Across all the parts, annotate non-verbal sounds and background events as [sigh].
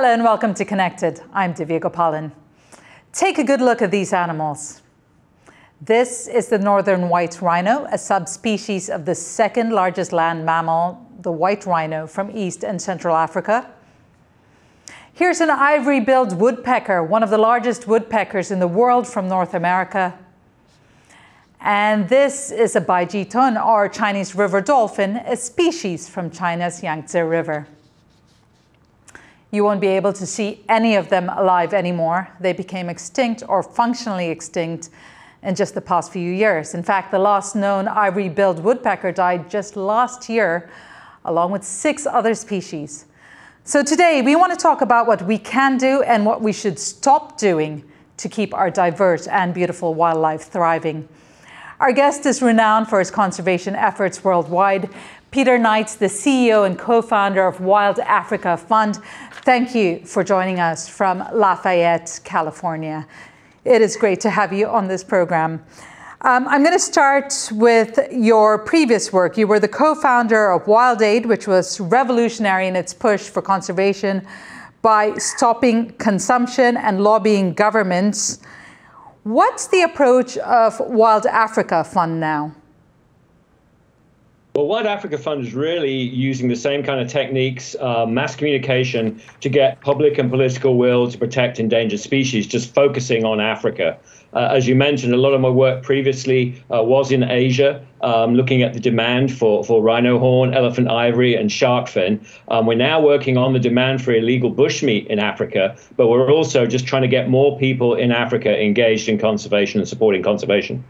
Hello and welcome to Connected. I'm Divya Gopalan. Take a good look at these animals. This is the northern white rhino, a subspecies of the second largest land mammal, the white rhino from East and Central Africa. Here's an ivory-billed woodpecker, one of the largest woodpeckers in the world from North America. And this is a baijitun, or Chinese river dolphin, a species from China's Yangtze River. You won't be able to see any of them alive anymore. They became extinct or functionally extinct in just the past few years. In fact, the last known ivory-billed woodpecker died just last year, along with six other species. So today we want to talk about what we can do and what we should stop doing to keep our diverse and beautiful wildlife thriving. Our guest is renowned for his conservation efforts worldwide. Peter Knights, the CEO and co-founder of Wild Africa Fund, Thank you for joining us from Lafayette, California. It is great to have you on this program. Um, I'm going to start with your previous work. You were the co founder of Wild Aid, which was revolutionary in its push for conservation by stopping consumption and lobbying governments. What's the approach of Wild Africa Fund now? Well, Wild Africa Fund is really using the same kind of techniques, uh, mass communication, to get public and political will to protect endangered species, just focusing on Africa. Uh, as you mentioned, a lot of my work previously uh, was in Asia, um, looking at the demand for, for rhino horn, elephant ivory, and shark fin. Um, we're now working on the demand for illegal bushmeat in Africa, but we're also just trying to get more people in Africa engaged in conservation and supporting conservation.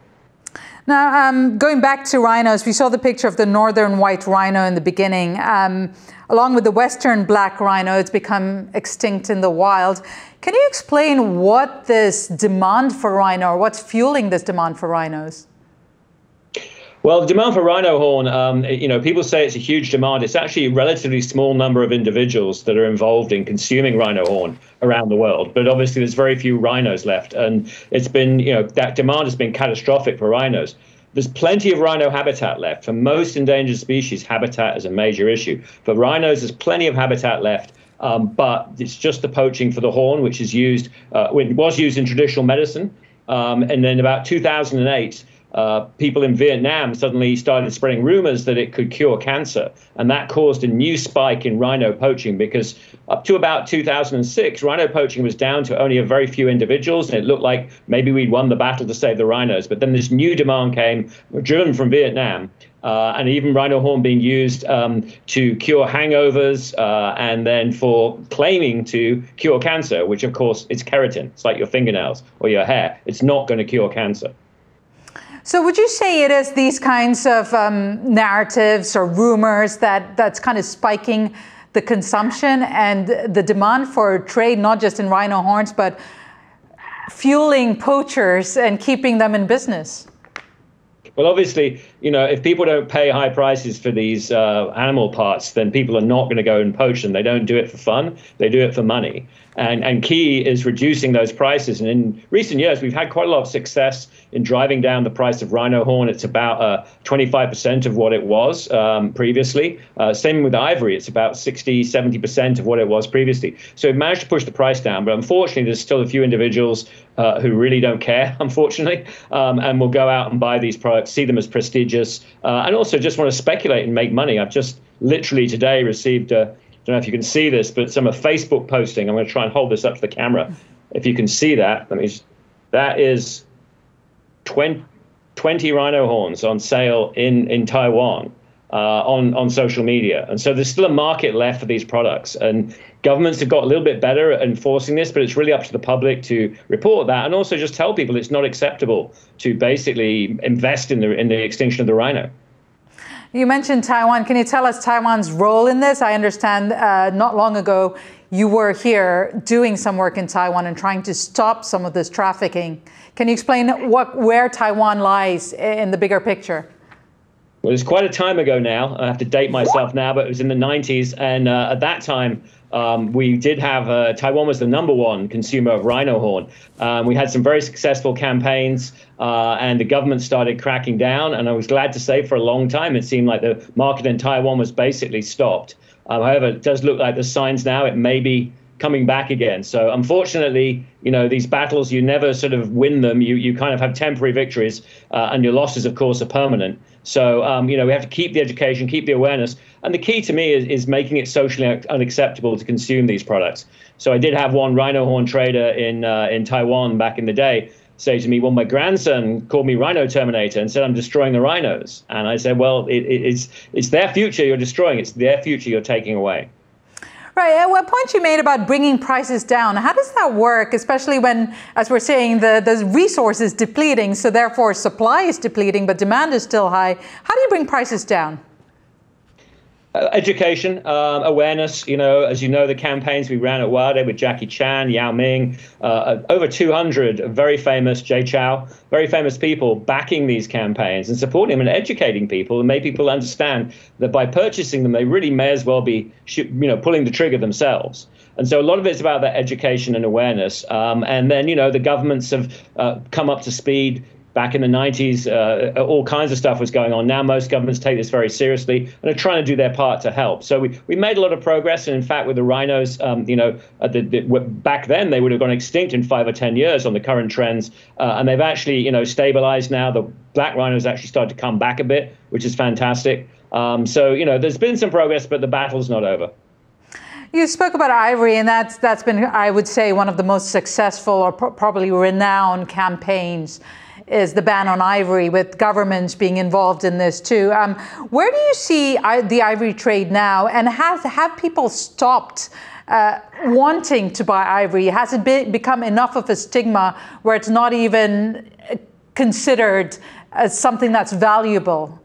Now, um, going back to rhinos, we saw the picture of the northern white rhino in the beginning. Um, along with the western black rhino, it's become extinct in the wild. Can you explain what this demand for rhino, or what's fueling this demand for rhinos? Well, the demand for rhino horn, um, you know, people say it's a huge demand. It's actually a relatively small number of individuals that are involved in consuming rhino horn around the world. But obviously, there's very few rhinos left, and it's been, you know, that demand has been catastrophic for rhinos. There's plenty of rhino habitat left. For most endangered species, habitat is a major issue. For rhinos, there's plenty of habitat left. Um, but it's just the poaching for the horn, which is used, uh, was used in traditional medicine. Um, and then about 2008, uh, people in Vietnam suddenly started spreading rumors that it could cure cancer. And that caused a new spike in rhino poaching because up to about 2006, rhino poaching was down to only a very few individuals. And it looked like maybe we'd won the battle to save the rhinos. But then this new demand came, driven from Vietnam. Uh, and even rhino horn being used um, to cure hangovers uh, and then for claiming to cure cancer, which of course it's keratin. It's like your fingernails or your hair. It's not going to cure cancer. So would you say it is these kinds of um, narratives or rumors that that's kind of spiking the consumption and the demand for trade, not just in rhino horns, but fueling poachers and keeping them in business? Well, obviously, you know, if people don't pay high prices for these uh, animal parts, then people are not going to go and poach them. They don't do it for fun; they do it for money. And and key is reducing those prices. And in recent years, we've had quite a lot of success in driving down the price of rhino horn. It's about uh, 25% of what it was um, previously. Uh, same with ivory; it's about 60, 70% of what it was previously. So we've managed to push the price down. But unfortunately, there's still a few individuals uh, who really don't care, [laughs] unfortunately, um, and will go out and buy these products, see them as prestigious, uh, and also just want to speculate and make money. I've just literally today received, a, don't know if you can see this, but some of Facebook posting. I'm going to try and hold this up to the camera. If you can see that, let me. Just, that is 20, 20 rhino horns on sale in in Taiwan. Uh, on on social media, and so there's still a market left for these products. And governments have got a little bit better at enforcing this, but it's really up to the public to report that and also just tell people it's not acceptable to basically invest in the in the extinction of the rhino. You mentioned Taiwan. Can you tell us Taiwan's role in this? I understand uh, not long ago you were here doing some work in Taiwan and trying to stop some of this trafficking. Can you explain what where Taiwan lies in the bigger picture? Well, it's quite a time ago now. I have to date myself now, but it was in the 90s, and uh, at that time um, we did have uh, Taiwan was the number one consumer of rhino horn. Um, we had some very successful campaigns, uh, and the government started cracking down. And I was glad to say, for a long time, it seemed like the market in Taiwan was basically stopped. Um, however, it does look like the signs now it may be coming back again. So unfortunately, you know, these battles, you never sort of win them. You, you kind of have temporary victories, uh, and your losses, of course, are permanent. So, um, you know, we have to keep the education, keep the awareness. And the key to me is, is making it socially unacceptable to consume these products. So I did have one rhino horn trader in, uh, in Taiwan back in the day say to me, well, my grandson called me Rhino Terminator and said I'm destroying the rhinos. And I said, well, it, it, it's, it's their future you're destroying. It's their future you're taking away. Right. Uh, At what point you made about bringing prices down? How does that work, especially when, as we're saying, the, the resource is depleting, so therefore supply is depleting, but demand is still high? How do you bring prices down? Uh, education, um, awareness. You know, as you know, the campaigns we ran at WildAid with Jackie Chan, Yao Ming, uh, over 200 very famous, Jay Chou, very famous people backing these campaigns and supporting them and educating people and make people understand that by purchasing them, they really may as well be, you know, pulling the trigger themselves. And so a lot of it's about that education and awareness. Um, and then, you know, the governments have uh, come up to speed back in the 90s, uh, all kinds of stuff was going on. Now most governments take this very seriously and are trying to do their part to help. So we, we made a lot of progress. And in fact, with the rhinos, um, you know, the, the, back then they would have gone extinct in five or 10 years on the current trends. Uh, and they've actually, you know, stabilized now. The black rhinos actually started to come back a bit, which is fantastic. Um, so, you know, there's been some progress, but the battle's not over. You spoke about ivory, and that's that's been, I would say, one of the most successful or pro probably renowned campaigns is the ban on ivory, with governments being involved in this too. Um, where do you see the ivory trade now, and has have people stopped? Uh, wanting to buy ivory? Has it be, become enough of a stigma where it's not even considered as something that's valuable?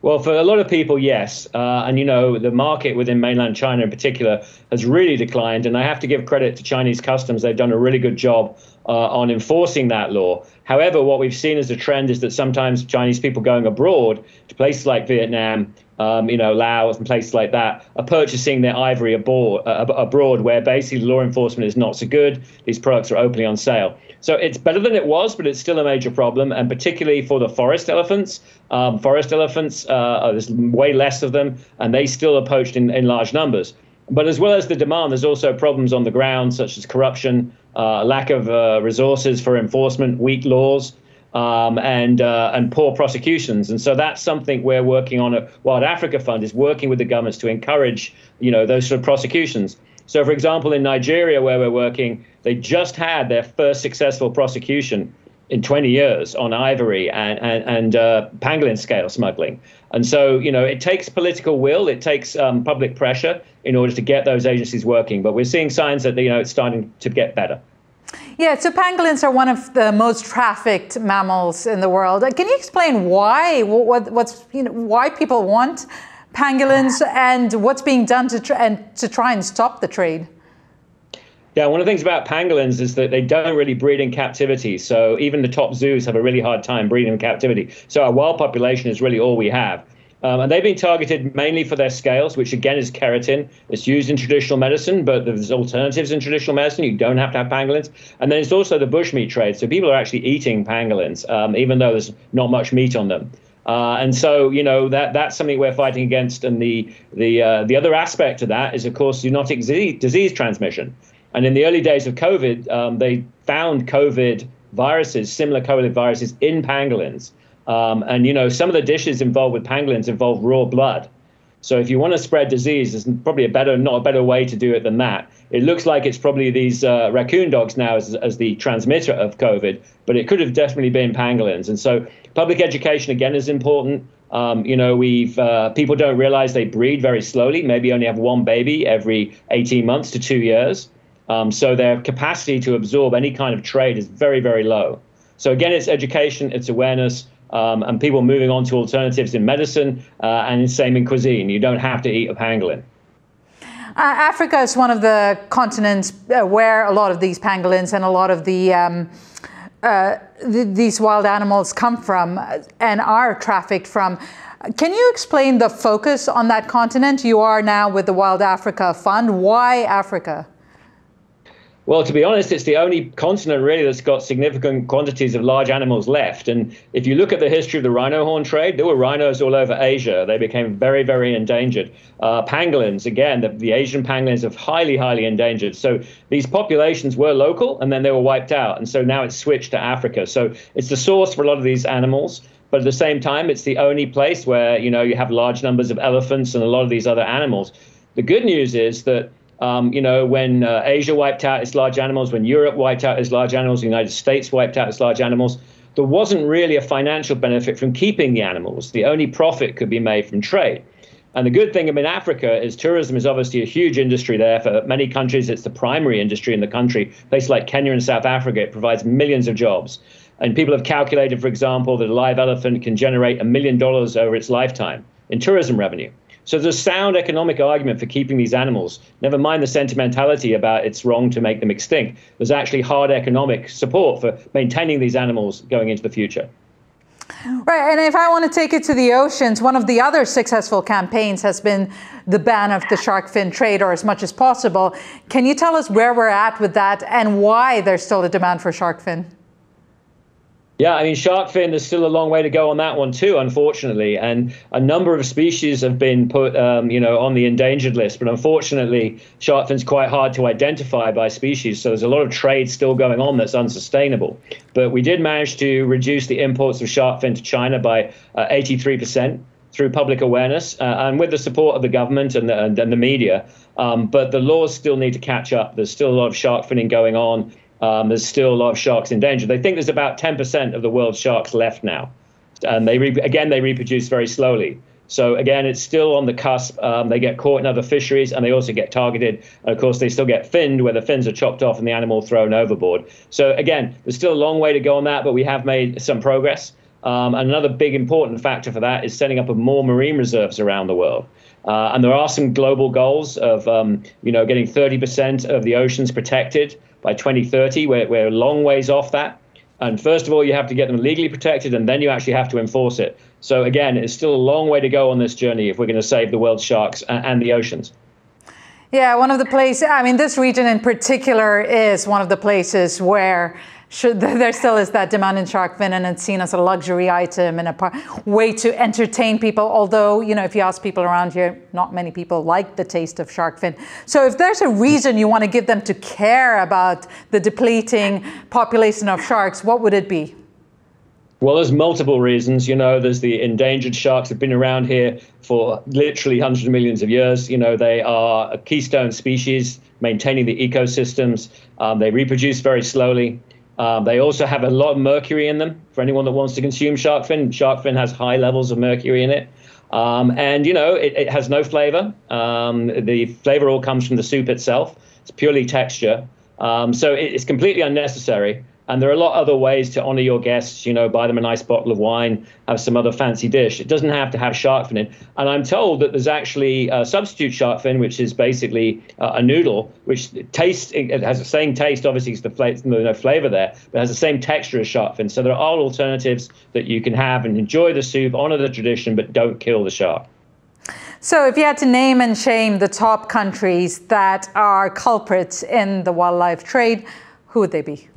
Well, for a lot of people, yes. Uh, and, you know, the market within mainland China in particular has really declined. And I have to give credit to Chinese customs. They've done a really good job uh, on enforcing that law. However, what we've seen as a trend is that sometimes Chinese people going abroad to places like Vietnam, um, you know, Laos and places like that are purchasing their ivory abroad, uh, abroad, where basically law enforcement is not so good. These products are openly on sale. So it's better than it was, but it's still a major problem, and particularly for the forest elephants. Um, forest elephants, uh, there's way less of them, and they still are poached in, in large numbers. But as well as the demand, there's also problems on the ground, such as corruption, uh, lack of uh, resources for enforcement, weak laws, um, and uh, and poor prosecutions. And so that's something we're working on at Wild Africa Fund is working with the governments to encourage you know those sort of prosecutions. So, for example, in Nigeria, where we're working, they just had their first successful prosecution in 20 years on ivory and, and, and uh, pangolin scale smuggling. And so, you know, it takes political will, it takes um, public pressure in order to get those agencies working. But we're seeing signs that, you know, it's starting to get better. Yeah, so pangolins are one of the most trafficked mammals in the world. Can you explain why? What, what's you know why people want pangolins and what's being done to try and to try and stop the trade? Yeah, one of the things about pangolins is that they don't really breed in captivity. So even the top zoos have a really hard time breeding in captivity. So our wild population is really all we have. Um, and they've been targeted mainly for their scales, which again is keratin. It's used in traditional medicine, but there's alternatives in traditional medicine. You don't have to have pangolins. And then it's also the bushmeat trade. So people are actually eating pangolins, um, even though there's not much meat on them. Uh, and so, you know, that that's something we're fighting against. And the the uh, the other aspect of that is, of course, zoonotic disease, disease transmission. And in the early days of COVID, um, they found COVID viruses, similar COVID viruses, in pangolins. Um, and you know, some of the dishes involved with pangolins involve raw blood. So if you want to spread disease, there's probably a better, not a better way to do it than that. It looks like it's probably these uh, raccoon dogs now as, as the transmitter of COVID, but it could have definitely been pangolins. And so public education again is important. Um, you know, we've uh, people don't realize they breed very slowly. Maybe only have one baby every 18 months to two years. Um, so their capacity to absorb any kind of trade is very, very low. So again, it's education, it's awareness, um, and people moving on to alternatives in medicine uh, and the same in cuisine. You don't have to eat a pangolin. Uh, Africa is one of the continents uh, where a lot of these pangolins and a lot of the um, uh, th these wild animals come from and are trafficked from. Can you explain the focus on that continent? You are now with the Wild Africa Fund. Why Africa? Well, to be honest, it's the only continent really that's got significant quantities of large animals left. And if you look at the history of the rhino horn trade, there were rhinos all over Asia. They became very, very endangered. Uh, pangolins, again, the, the Asian pangolins are highly, highly endangered. So these populations were local and then they were wiped out. And so now it's switched to Africa. So it's the source for a lot of these animals. But at the same time, it's the only place where you know you have large numbers of elephants and a lot of these other animals. The good news is that um, you know, when uh, Asia wiped out its large animals, when Europe wiped out its large animals, the United States wiped out its large animals, there wasn't really a financial benefit from keeping the animals. The only profit could be made from trade. And the good thing in Africa is tourism is obviously a huge industry there. For many countries, it's the primary industry in the country. Places like Kenya and South Africa, it provides millions of jobs. And people have calculated, for example, that a live elephant can generate a million dollars over its lifetime in tourism revenue. So there's a sound economic argument for keeping these animals. Never mind the sentimentality about it's wrong to make them extinct. There's actually hard economic support for maintaining these animals going into the future. Right, and if I want to take it to the oceans, one of the other successful campaigns has been the ban of the shark fin trade, or as much as possible. Can you tell us where we're at with that and why there's still a demand for shark fin? Yeah, I mean, shark fin, there's still a long way to go on that one too, unfortunately. And a number of species have been put, um, you know, on the endangered list. But unfortunately, shark fin's quite hard to identify by species. So there's a lot of trade still going on that's unsustainable. But we did manage to reduce the imports of shark fin to China by uh, 83% through public awareness uh, and with the support of the government and the, and, and the media. Um, but the laws still need to catch up. There's still a lot of shark finning going on. Um, there's still a lot of sharks in danger. They think there's about 10% of the world's sharks left now. And they re- again, they reproduce very slowly. So again, it's still on the cusp. Um, they get caught in other fisheries, and they also get targeted. And of course, they still get finned, where the fins are chopped off and the animal thrown overboard. So again, there's still a long way to go on that, but we have made some progress. Um, and another big important factor for that is setting up more marine reserves around the world. Uh, and there are some global goals of, um, you know, getting 30% of the oceans protected by 2030. We're, we're a long ways off that. And first of all, you have to get them legally protected, and then you actually have to enforce it. So again, it's still a long way to go on this journey if we're going to save the world's sharks and, and the oceans. Yeah, one of the places, I mean, this region in particular is one of the places where should, [laughs] there still is that demand in shark fin and it's seen as a luxury item and a way to entertain people. Although, you know, if you ask people around here, not many people like the taste of shark fin. So if there's a reason you want to give them to care about the depleting population of sharks, what would it be? Well, there's multiple reasons. You know, there's the endangered sharks have been around here for literally hundreds of millions of years. You know, they are a keystone species, maintaining the ecosystems. Um, they reproduce very slowly. Um, they also have a lot of mercury in them. For anyone that wants to consume shark fin, shark fin has high levels of mercury in it. Um, and you know, it, it has no flavor. Um, the flavor all comes from the soup itself. It's purely texture. Um, so it, it's completely unnecessary. And there are a lot of other ways to honor your guests, you know, buy them a nice bottle of wine, have some other fancy dish. It doesn't have to have shark fin in. And I'm told that there's actually a substitute shark fin, which is basically uh, a noodle, which tastes, it has the same taste, obviously, it's the no flavor there, but has the same texture as shark fin. So there are alternatives that you can have and enjoy the soup, honor the tradition, but don't kill the shark. So, if you had to name and shame the top countries that are culprits in the wildlife trade, who would they be?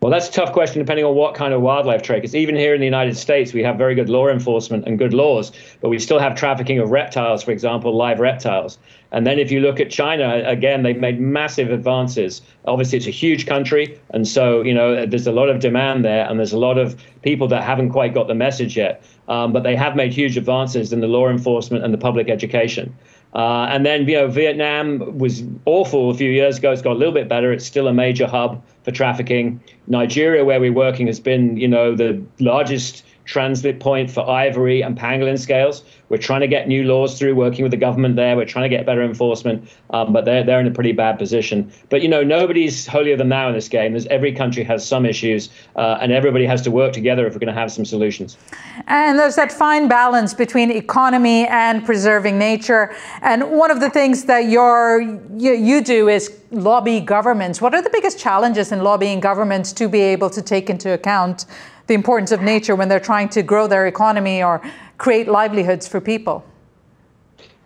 Well, that's a tough question depending on what kind of wildlife trade. Because even here in the United States, we have very good law enforcement and good laws, but we still have trafficking of reptiles, for example, live reptiles. And then if you look at China, again, they've made massive advances. Obviously, it's a huge country, and so you know there's a lot of demand there, and there's a lot of people that haven't quite got the message yet. Um, but they have made huge advances in the law enforcement and the public education. Uh, and then, you know, Vietnam was awful a few years ago. It's got a little bit better. It's still a major hub for trafficking. Nigeria, where we're working, has been, you know, the largest transit point for ivory and pangolin scales. We're trying to get new laws through, working with the government there. We're trying to get better enforcement, um, but they're they're in a pretty bad position. But you know, nobody's holier than thou in this game. There's every country has some issues, uh, and everybody has to work together if we're going to have some solutions. And there's that fine balance between economy and preserving nature. And one of the things that you're, you, you do is lobby governments. What are the biggest challenges in lobbying governments to be able to take into account? The importance of nature when they're trying to grow their economy or create livelihoods for people?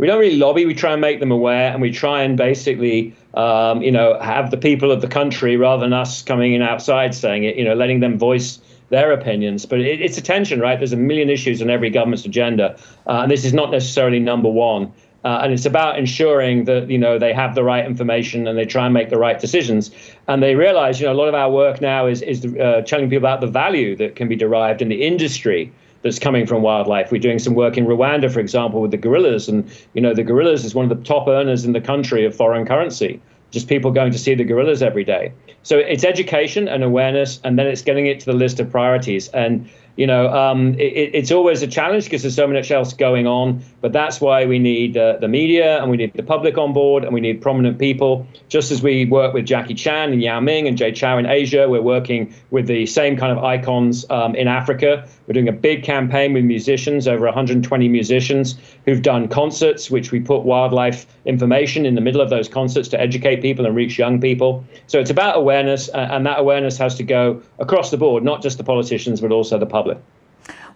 we don't really lobby. We try and make them aware, and we try and basically, um, you know, have the people of the country rather than us coming in outside saying it. You know, letting them voice their opinions. But it, it's a tension, right? There's a million issues on every government's agenda, uh, and this is not necessarily number one. Uh, and it's about ensuring that you know they have the right information and they try and make the right decisions. And they realize, you know, a lot of our work now is is uh, telling people about the value that can be derived in the industry that's coming from wildlife. We're doing some work in Rwanda, for example, with the gorillas, and you know, the gorillas is one of the top earners in the country of foreign currency. Just people going to see the gorillas every day. So it's education and awareness, and then it's getting it to the list of priorities. And you know, um, it, it's always a challenge because there's so much else going on. But that's why we need uh, the media and we need the public on board and we need prominent people. Just as we work with Jackie Chan and Yao Ming and Jay Chou in Asia, we're working with the same kind of icons um, in Africa. We're doing a big campaign with musicians, over 120 musicians who've done concerts, which we put wildlife information in the middle of those concerts to educate people and reach young people. So it's about awareness, and that awareness has to go across the board, not just the politicians, but also the public.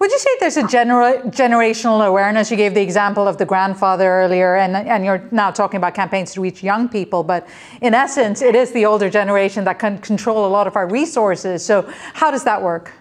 Would you say there's a gener- generational awareness? You gave the example of the grandfather earlier, and, and you're now talking about campaigns to reach young people. But in essence, it is the older generation that can control a lot of our resources. So, how does that work?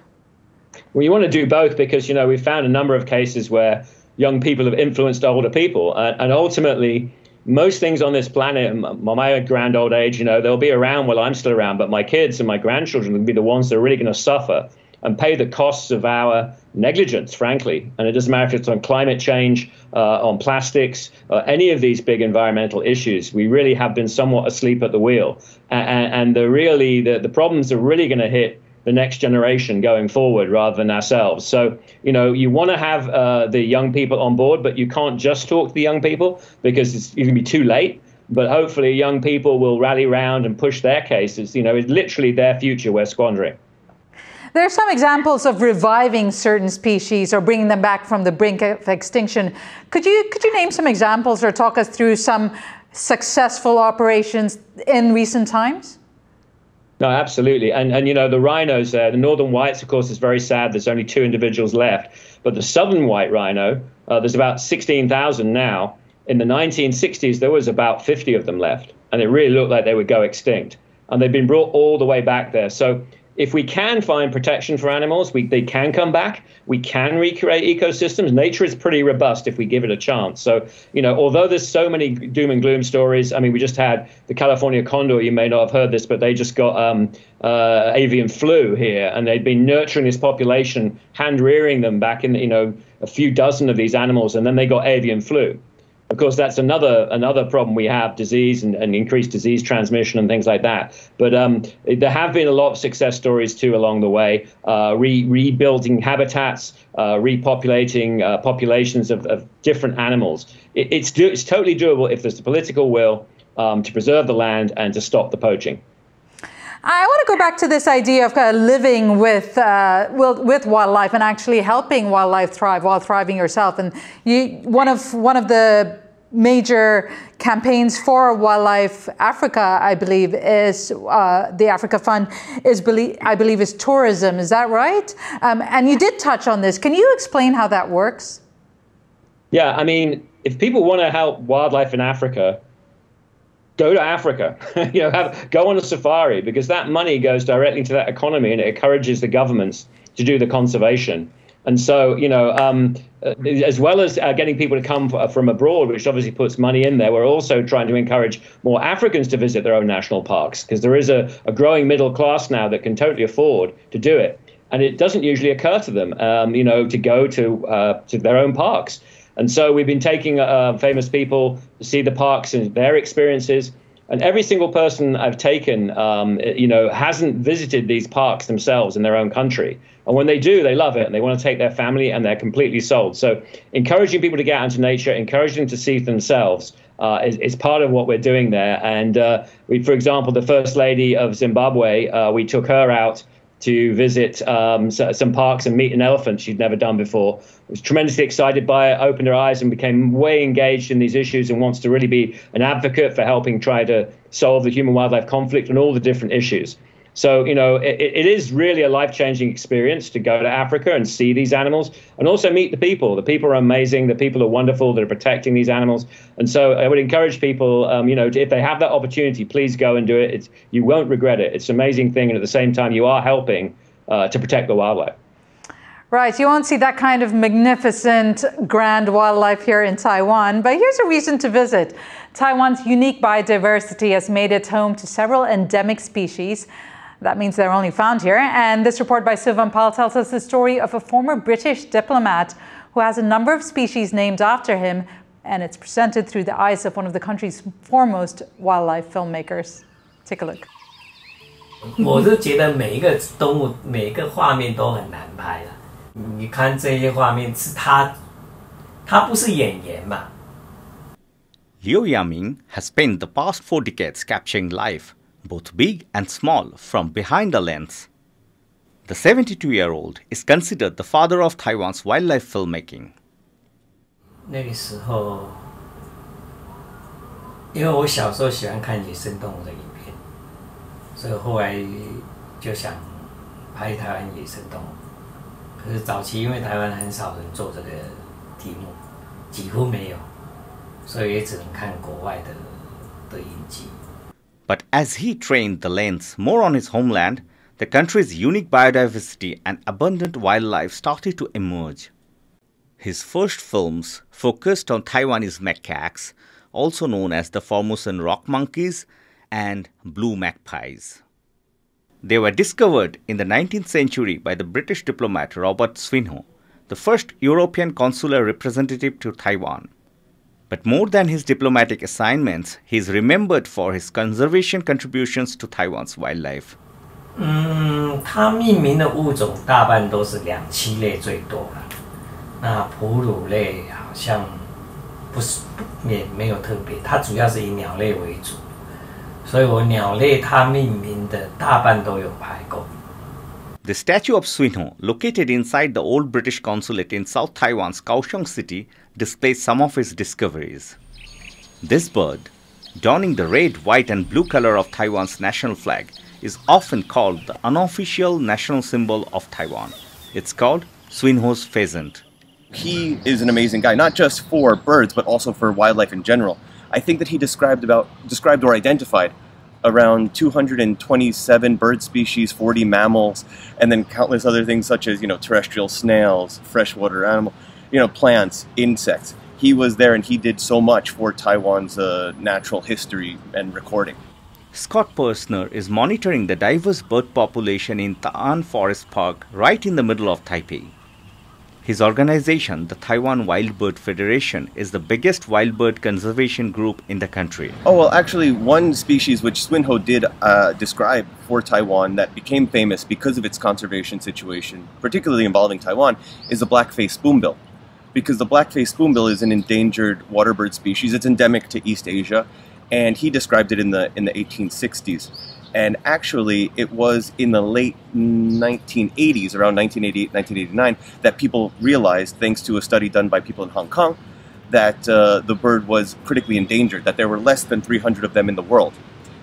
Well, you want to do both because you know we've found a number of cases where young people have influenced older people, and, and ultimately, most things on this planet, my grand old age, you know, they'll be around while I'm still around, but my kids and my grandchildren will be the ones that are really going to suffer and pay the costs of our negligence, frankly. And it doesn't matter if it's on climate change, uh, on plastics, uh, any of these big environmental issues. We really have been somewhat asleep at the wheel. And, and the really the, the problems are really going to hit the next generation going forward rather than ourselves. So, you know, you want to have uh, the young people on board, but you can't just talk to the young people because it's, going to be too late. But hopefully, young people will rally around and push their cases. You know, it's literally their future we're squandering. There are some examples of reviving certain species or bringing them back from the brink of extinction. Could you could you name some examples or talk us through some successful operations in recent times? No, absolutely. And and you know the rhinos there, the northern whites, of course, is very sad. There's only two individuals left. But the southern white rhino, uh, there's about 16,000 now. In the 1960s, there was about 50 of them left, and it really looked like they would go extinct. And they've been brought all the way back there. So if we can find protection for animals, we, they can come back. We can recreate ecosystems. Nature is pretty robust if we give it a chance. So, you know, although there's so many doom and gloom stories, I mean, we just had the California condor. You may not have heard this, but they just got um, uh, avian flu here, and they'd been nurturing this population, hand rearing them back in, you know, a few dozen of these animals, and then they got avian flu. Of course, that's another another problem we have: disease and, and increased disease transmission and things like that. But um, there have been a lot of success stories too along the way, uh, re- rebuilding habitats, uh, repopulating uh, populations of, of, different animals. It, it's do- it's totally doable if there's the political will um, to preserve the land and to stop the poaching. I want to go back to this idea of uh, living with, uh, with wildlife and actually helping wildlife thrive while thriving yourself. And you, one of one of the major campaigns for wildlife Africa, I believe, is uh, the Africa Fund is believe I believe is tourism. Is that right? Um, and you did touch on this. Can you explain how that works? Yeah, I mean, if people want to help wildlife in Africa, go to Africa. [laughs] you know, have, go on a safari because that money goes directly to that economy and it encourages the governments to do the conservation. And so, you know, um, uh, as well as uh, getting people to come from abroad, which obviously puts money in there, we're also trying to encourage more Africans to visit their own national parks because there is a, a, growing middle class now that can totally afford to do it. And it doesn't usually occur to them, um, you know, to go to uh, to their own parks. And so we've been taking uh, famous people to see the parks and their experiences. And every single person I've taken, um, you know, hasn't visited these parks themselves in their own country. And when they do, they love it and they want to take their family and they're completely sold. So encouraging people to get out into nature, encouraging them to see themselves uh, is, is, part of what we're doing there. And uh, we, for example, the First Lady of Zimbabwe, uh, we took her out to visit um, some parks and meet an elephant she'd never done before. Was tremendously excited by it, opened her eyes, and became way engaged in these issues and wants to really be an advocate for helping try to solve the human wildlife conflict and all the different issues. So, you know, it, it is really a life changing experience to go to Africa and see these animals and also meet the people. The people are amazing. The people are wonderful. They're protecting these animals. And so I would encourage people, um, you know, if they have that opportunity, please go and do it. It's, you won't regret it. It's an amazing thing. And at the same time, you are helping uh, to protect the wildlife. Right, you won't see that kind of magnificent, grand wildlife here in Taiwan, but here's a reason to visit. Taiwan's unique biodiversity has made it home to several endemic species. That means they're only found here. And this report by Sylvain Pal tells us the story of a former British diplomat who has a number of species named after him, and it's presented through the eyes of one of the country's foremost wildlife filmmakers. Take a look. 我是觉得每一个动物每一个画面都很难拍的。你看这些画面是他，他不是演员嘛？Liu Yaming has spent the past four decades capturing life, both big and small, from behind the lens. The 72 year old is considered the father of Taiwan's wildlife filmmaking. 那个时候，因为我小时候喜欢看野生动物的影片，所以后来就想拍台湾野生动物。可是早期因为台湾很少人做这个题目，几乎没有，所以也只能看国外的的影集。 But as he trained the lens more on his homeland, the country's unique biodiversity and abundant wildlife started to emerge. His first films focused on Taiwanese macaques, also known as the Formosan rock monkeys and blue magpies. They were discovered in the 19th century by the British diplomat Robert Swinhoe, the first European consular representative to Taiwan. But more than his diplomatic assignments, he is remembered for his conservation contributions to Taiwan's wildlife. 嗯，它命名的物种大半都是两栖类最多了，那哺乳类好像不是也没有特别，它主要是以鸟类为主。所以我鸟类它命名的大半都有拍过。 The statue of Swinhoe, located inside the old British consulate in South Taiwan's Kaohsiung city, displays some of his discoveries. This bird, donning the red, white, and blue color of Taiwan's national flag, is often called the unofficial national symbol of Taiwan. It's called Swinhoe's pheasant. He is an amazing guy, not just for birds, but also for wildlife in general. I think that he described about described or identified around 227 bird species, 40 mammals, and then countless other things such as you know terrestrial snails, freshwater animal, you know plants, insects. He was there and he did so much for Taiwan's uh, natural history and recording. Scott Pursner is monitoring the diverse bird population in Ta'an Forest Park right in the middle of Taipei. His organization, the Taiwan Wild Bird Federation, is the biggest wild bird conservation group in the country. Oh, well, actually, one species which Swinhoe did uh, describe for Taiwan that became famous because of its conservation situation, particularly involving Taiwan, is the black-faced spoonbill. Because the black-faced spoonbill is an endangered water bird species. It's endemic to East Asia, and he described it in the in the 1860s. And actually, it was in the late 1980s, around 1988, 1989, that people realized, thanks to a study done by people in Hong Kong, that uh, the bird was critically endangered, that there were less than 300 of them in the world.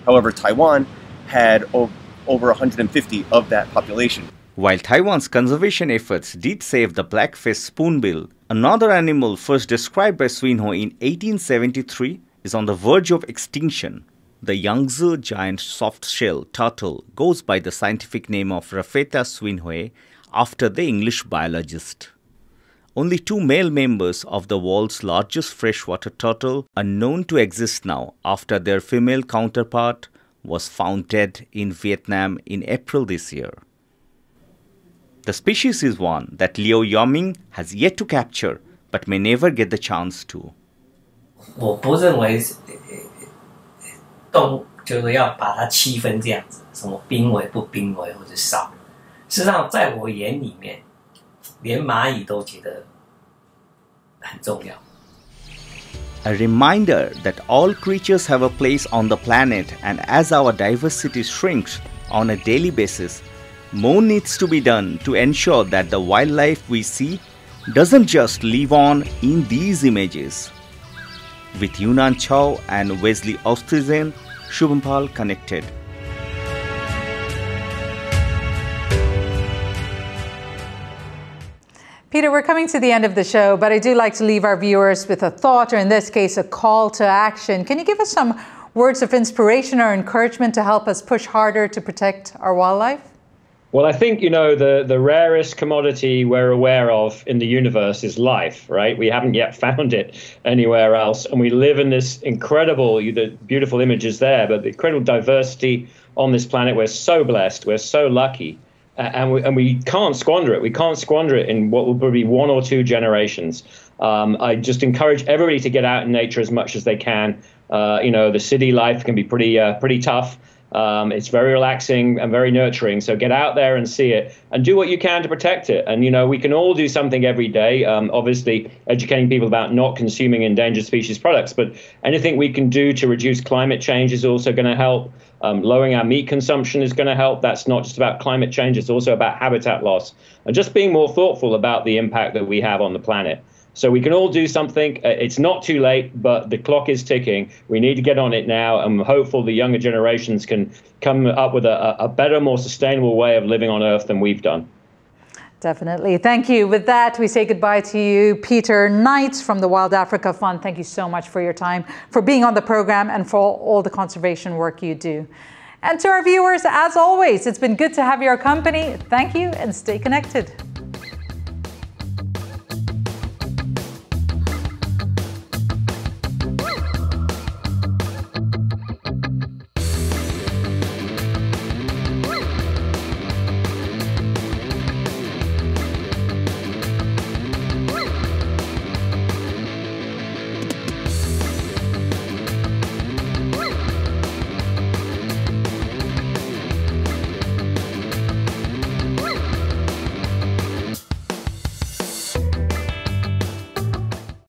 However, Taiwan had over 150 of that population. While Taiwan's conservation efforts did save the black-faced spoonbill, another animal first described by Swinhoe in 1873 is on the verge of extinction. The Yangtze giant softshell turtle goes by the scientific name of Rafetus swinhoe after the English biologist. Only two male members of the world's largest freshwater turtle are known to exist now after their female counterpart was found dead in Vietnam in April this year. The species is one that Liu Yaoming has yet to capture but may never get the chance to. 我不认为 动物就是要把它区分这样子，什么濒危不濒危或者少。实际上，在我眼里面，连蚂蚁都觉得很重要。A reminder that all creatures have a place on the planet, and as our diversity shrinks on a daily basis, more needs to be done to ensure that the wildlife we see doesn't just live on in these images. with Yunan Chow and Wesley Ostrizen, Shubhampal Connected. Peter, we're coming to the end of the show, but I do like to leave our viewers with a thought, or in this case, a call to action. Can you give us some words of inspiration or encouragement to help us push harder to protect our wildlife? Well, I think, you know, the, the rarest commodity we're aware of in the universe is life, right? We haven't yet [laughs] found it anywhere else. And we live in this incredible, the beautiful images there, but the incredible diversity on this planet. We're so blessed. We're so lucky. and, we, and we can't squander it. We can't squander it in what will probably be one or two generations. Um, I just encourage everybody to get out in nature as much as they can. Uh, you know, the city life can be pretty, uh, pretty tough. Um, it's very relaxing and very nurturing. So get out there and see it and do what you can to protect it. And, you know, we can all do something every day. Um, obviously, educating people about not consuming endangered species products, but anything we can do to reduce climate change is also going to help. Um, lowering our meat consumption is going to help. That's not just about climate change, it's also about habitat loss and just being more thoughtful about the impact that we have on the planet. So we can all do something. Uh, it's not too late, but the clock is ticking. We need to get on it now. And I'm hopeful the younger generations can come up with a, a better, more sustainable way of living on Earth than we've done. Definitely. Thank you. With that, we say goodbye to you, Peter Knight from the Wild Africa Fund. Thank you so much for your time, for being on the program, and for all the conservation work you do. And to our viewers, as always, it's been good to have your company. Thank you and stay connected.